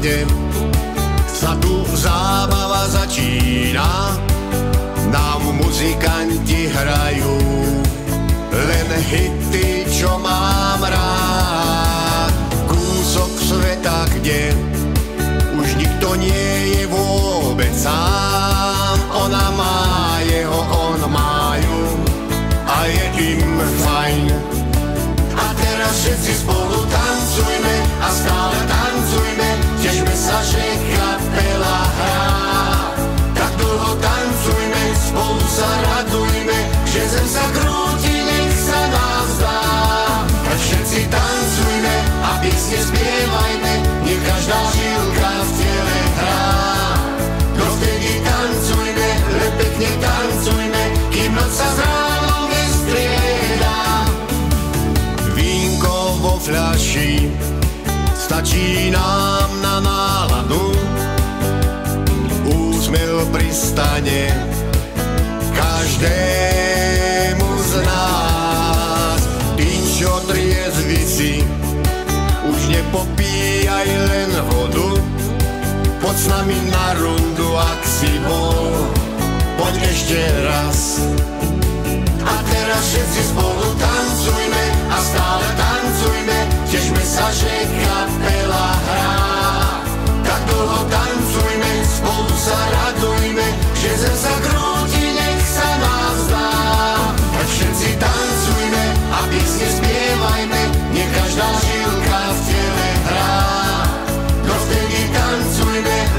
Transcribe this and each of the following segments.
nálade sa tu zábava začína. Nám muzikanti hrajú len hity, stačí nám na náladu. Úsmev pristane každému z nás. Ty, čo triezvi si, už nepopíjaj len vodu. Poď s nami na rundu, ak si bol, poď ešte raz. A teraz všetci spolu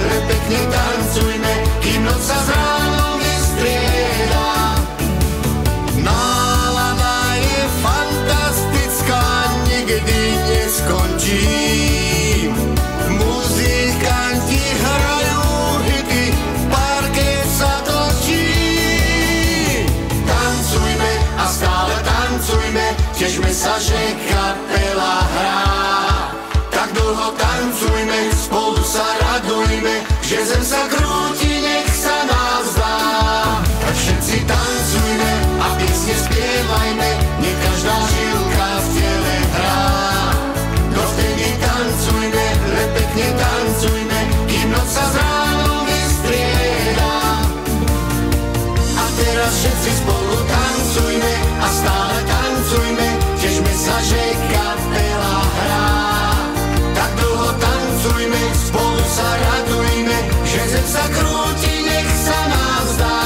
len pekne tancujme, kým noc sa z ránom nestrieda. Nálada je fantastická, nikdy neskončí. Težme sa, že kapela všetci spolu tancujme a stále tancujme, težme sa, že kapela hrá. Tak dlho tancujme, spolu sa radujme, že zem sa krúti, nech sa nám zdá.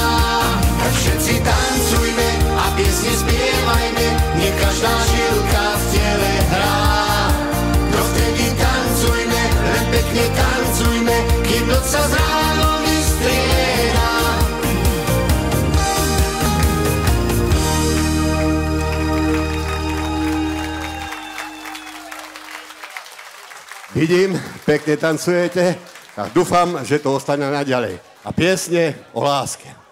Tak všetci tancujme a piesne spievajme, nech každá žilka v tele hrá. Dovtedy tancujme, len pekne tancujme, kým noc sa z ránom vystrieda. Vidím, pekne tancujete a dúfam, že to ostane naďalej. A piesne o láske.